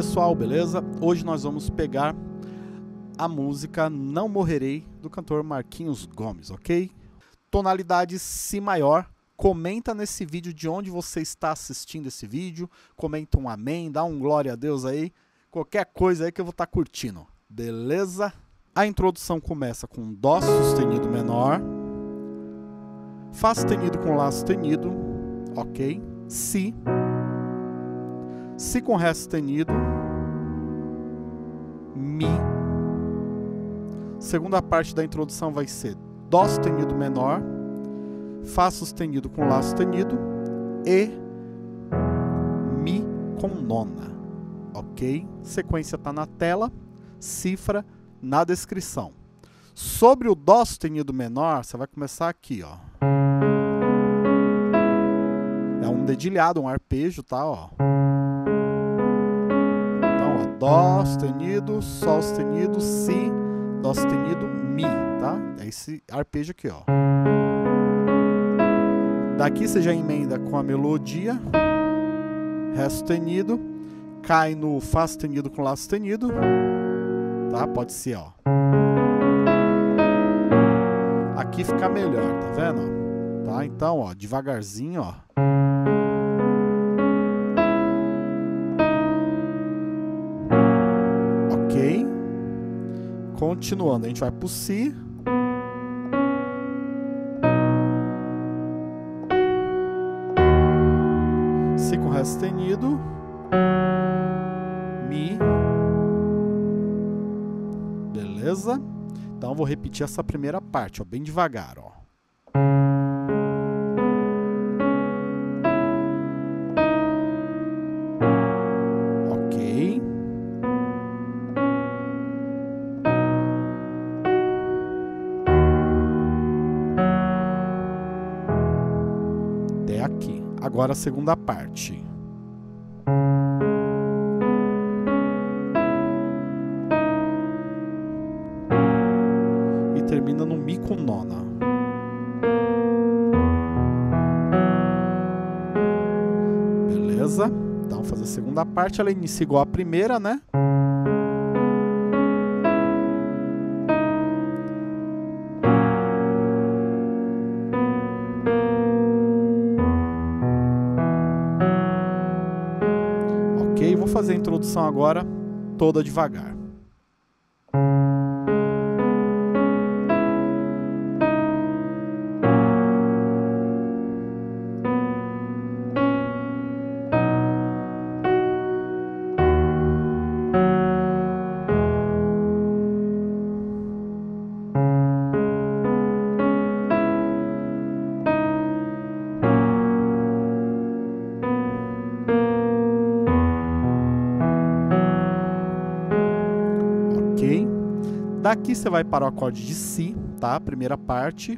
Pessoal, beleza? Hoje nós vamos pegar a música Não Morrerei do cantor Marquinhos Gomes, ok? Tonalidade Si maior. Comenta nesse vídeo de onde você está assistindo esse vídeo. Comenta um amém, dá um glória a Deus aí. Qualquer coisa aí que eu vou estar tá curtindo, beleza? A introdução começa com Dó sustenido menor, Fá sustenido com Lá sustenido, ok? Si, Si com Ré sustenido, Mi. Segunda parte da introdução vai ser Dó sustenido menor, Fá sustenido com Lá sustenido e Mi com nona, ok? Sequência está na tela, cifra na descrição. Sobre o Dó sustenido menor, você vai começar aqui, ó. É um dedilhado, um arpejo, tá? Ó. Dó sustenido, Sol sustenido, Si, Dó sustenido, Mi, tá? É esse arpejo aqui, ó. Daqui você já emenda com a melodia, Ré sustenido, cai no Fá sustenido com Lá sustenido, tá? Pode ser, ó. Aqui fica melhor, tá vendo? Tá? Então, ó, devagarzinho, ó. Continuando, a gente vai pro Si. Si com Ré sustenido. Mi. Beleza? Então vou repetir essa primeira parte, ó, bem devagar, ó. Agora a segunda parte. termina no Mi com nona. Beleza? Então, vamos fazer a segunda parte. Ela inicia igual a primeira, né? Fazer a introdução agora toda devagar. Daqui você vai para o acorde de Si, tá? Primeira parte.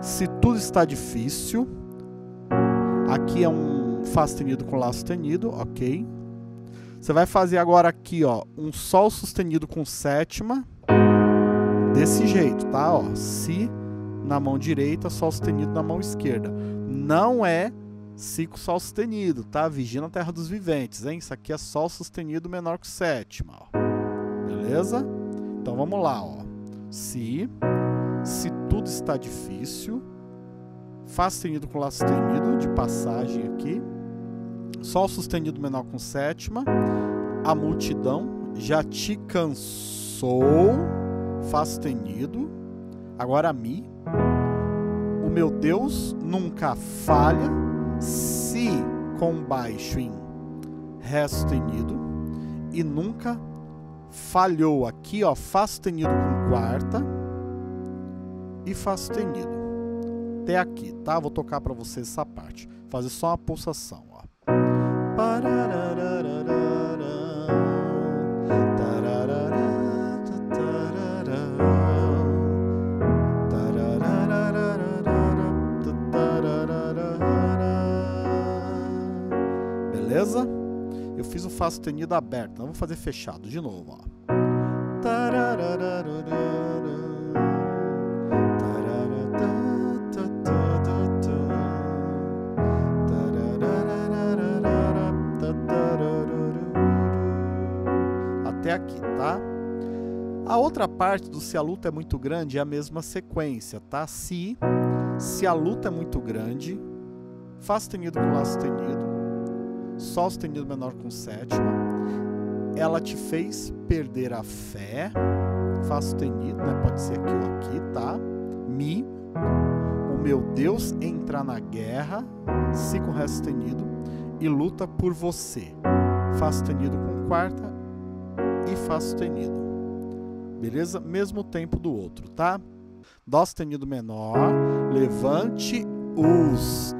Se tudo está difícil. Aqui é um Fá sustenido com Lá sustenido, ok? Você vai fazer agora aqui, ó, um Sol sustenido com sétima. Desse jeito, tá? Ó, Si na mão direita, Sol sustenido na mão esquerda. Não é Si com Sol sustenido, tá? Vigia na terra dos viventes, hein? Isso aqui é Sol sustenido menor que sétima, ó. Beleza? Então vamos lá, ó. Se, se tudo está difícil, Fá sustenido com Lá sustenido, de passagem aqui, Sol sustenido menor com sétima, a multidão já te cansou, Fá sustenido, agora Mi, o meu Deus nunca falha, Si com baixo em Ré sustenido. E nunca falhou aqui, ó, Fá sustenido com quarta e Fá sustenido. Até aqui, tá? Vou tocar para vocês essa parte. Fazer só uma pulsação, ó. Beleza? Eu fiz o Fá sustenido aberto, não vou fazer fechado de novo, ó. até aqui, tá? A outra parte do se a luta é muito grande é a mesma sequência, tá? Se, se a luta é muito grande, Fá sustenido com Lá sustenido, Sol sustenido menor com sétima, ela te fez perder a fé, Fá sustenido, né? Pode ser aqui ou aqui, tá? Mi, o meu Deus entra na guerra, Si com Ré sustenido, e luta por você. Fá sustenido com quarta e Fá sustenido. Beleza? Mesmo tempo do outro, tá? Dó sustenido menor, levante os.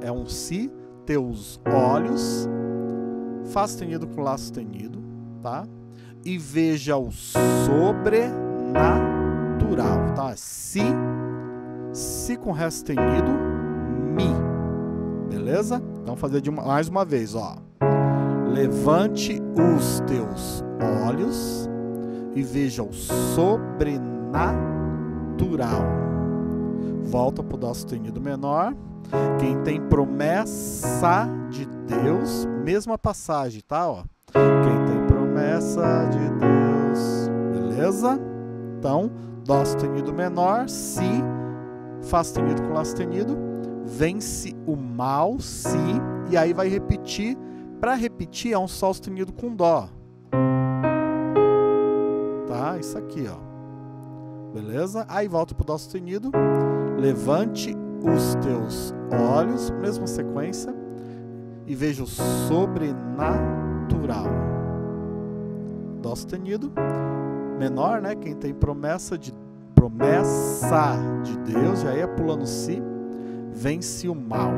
É um Si, teus olhos. Fá sustenido com Lá sustenido, tá? E veja o sobrenatural, tá? Si, Si com Ré sustenido, Mi. Beleza? Então, fazer de uma, mais uma vez, ó. Levante os teus olhos e veja o sobrenatural. Volta para o Dó sustenido menor. Quem tem promessa de Deus, mesma passagem, tá? Ó. Quem tem promessa de Deus, beleza? Então, Dó sustenido menor, Si, Fá sustenido com Lá sustenido, vence o mal, Si, e aí vai repetir. Para repetir, é um Sol sustenido com Dó tá? Isso aqui, ó. Beleza? Aí volta pro Dó sustenido. Levante os teus olhos, mesma sequência, e veja o sobrenatural. Dó sustenido. Menor, né? Quem tem promessa de promessa de Deus, já ia pulando si, vence o mal.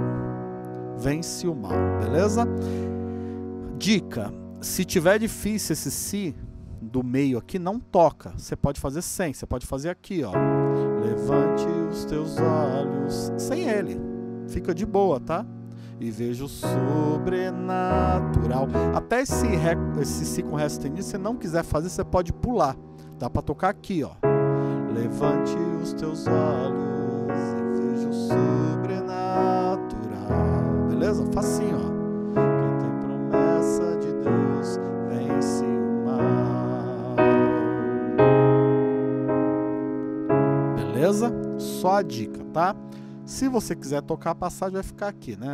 Vence o mal, beleza? Dica: se tiver difícil esse si, do meio aqui não toca. Você pode fazer sem, você pode fazer aqui, ó. Levante os teus olhos sem ele. Fica de boa, tá? E veja o sobrenatural. Até esse, ré, esse si com ré sustenido, se você não quiser fazer, você pode pular. Dá para tocar aqui, ó. Levante os teus olhos e veja o sobrenatural. Beleza? Facinho, ó. Quem tem promessa de Deus vence o mal. Beleza? Só a dica, tá? Se você quiser tocar a passagem, vai ficar aqui, né?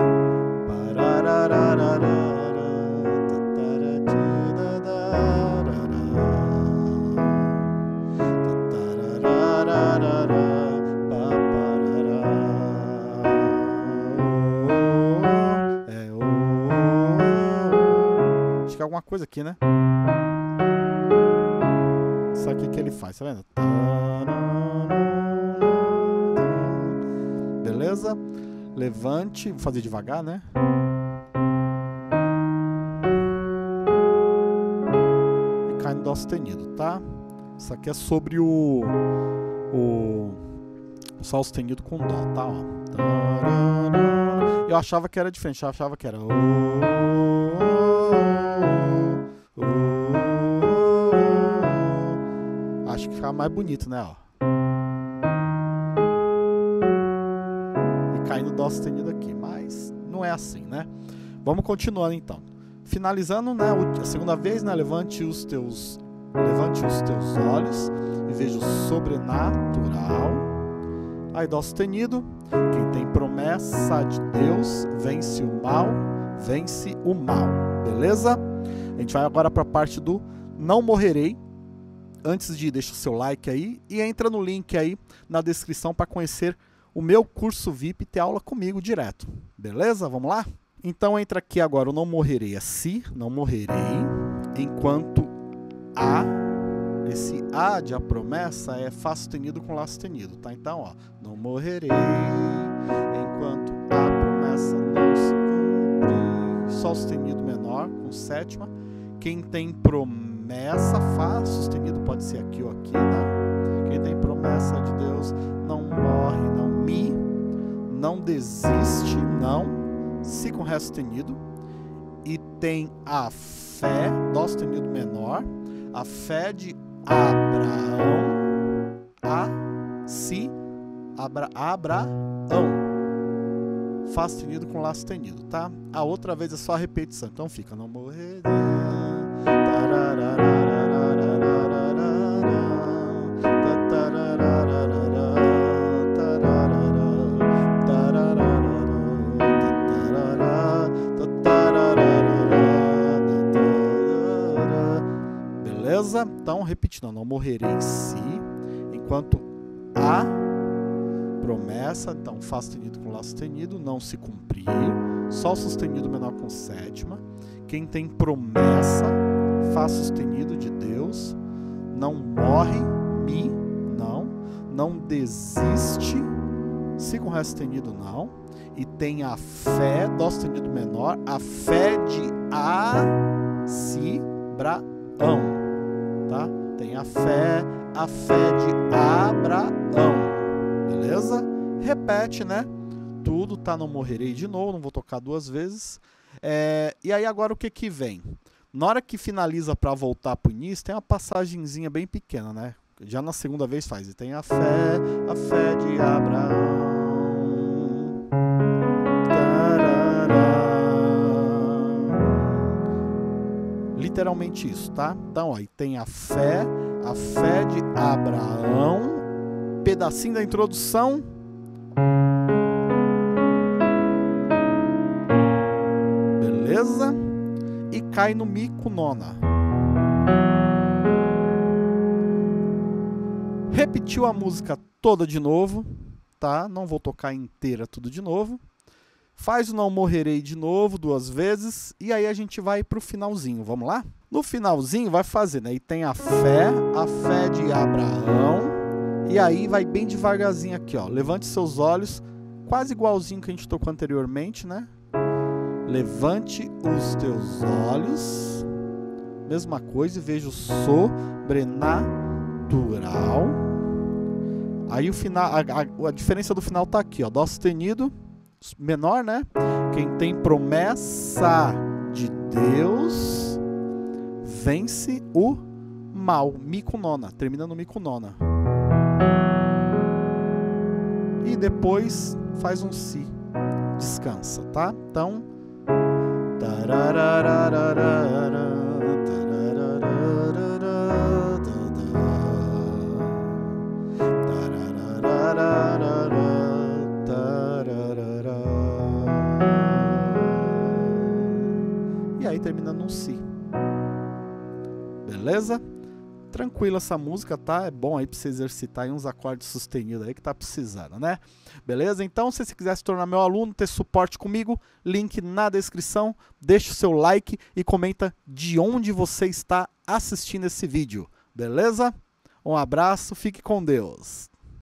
Acho que é alguma coisa aqui, né? Isso aqui que ele faz, tá vendo? Levante, vou fazer devagar, né? E cai no dó sustenido, tá? Isso aqui é sobre o o, o sol sustenido com dó, tá? Eu achava que era diferente, eu achava que era. Acho que ficava mais bonito, né? Ó. cai no dó sustenido aqui, mas não é assim, né? Vamos continuando então. Finalizando, né, a segunda vez, né, levante os teus levante os teus olhos e veja o sobrenatural. Aí dó sustenido. Quem tem promessa de Deus vence o mal, vence o mal. Beleza? A gente vai agora para a parte do não morrerei. Antes de deixa o seu like aí e entra no link aí na descrição para conhecer o meu curso VIP ter aula comigo direto. Beleza? Vamos lá? Então entra aqui agora o não morrerei assim, não morrerei, enquanto a esse a de a promessa é Fá sustenido com Lá sustenido, tá? Então, ó, não morrerei enquanto a promessa não se cumprir. Sol sustenido menor com sétima. Quem tem promessa, Fá sustenido pode ser aqui ou aqui, né? Quem tem promessa de Deus não morre, não não desiste, não, si com ré sustenido, e tem a fé, dó sustenido menor, a fé de Abraão, a, si, abra, Abraão, Fá sustenido com Lá sustenido, tá? A outra vez é só a repetição, então fica, não morrer, Beleza? Então, repetindo, não morrerei se, enquanto a promessa, então Fá sustenido com Lá sustenido, não se cumprir, Sol sustenido menor com sétima. Quem tem promessa, Fá sustenido de Deus, não morre, Mi, não, não desiste, Si com Ré sustenido, não, e tem a fé, Dó sustenido menor, a fé de A, Si, Bra, Ão, tá? Tem a fé, a fé de Abraão beleza? Repete, né? Tudo, tá? Não morrerei de novo, não vou tocar duas vezes. É, e aí agora o que que vem? Na hora que finaliza para voltar pro início, tem uma passagenzinha bem pequena, né? Já na segunda vez faz. E tem a fé, a fé de Abraão. Literalmente isso, tá? Então, aí tem a fé, a fé de Abraão pedacinho da introdução. Beleza? E cai no Mi com nona. Repetiu a música toda de novo, tá? Não vou tocar inteira tudo de novo. Faz o Não Morrerei de novo, duas vezes, e aí a gente vai pro finalzinho, vamos lá? No finalzinho vai fazer, né? E tem a fé, a fé de Abraão, e aí vai bem devagarzinho aqui, ó. Levante seus olhos, quase igualzinho que a gente tocou anteriormente, né? Levante os teus olhos. Mesma coisa, e veja o sobrenatural. Aí o final, a, a, a, diferença do final tá aqui, ó. Dó sustenido, menor, né? Quem tem promessa de Deus vence o mal. Mi com nona, termina no Mi com nona e depois faz um si. Descansa, tá? Então. Termina num si. Beleza? tranquila essa música, tá? É bom aí pra você exercitar aí uns acordes sustenidos aí que tá precisando, né? Beleza? Então, se você quiser se tornar meu aluno, ter suporte comigo, link na descrição, deixa o seu like e comenta de onde você está assistindo esse vídeo, beleza? Um abraço, fique com Deus.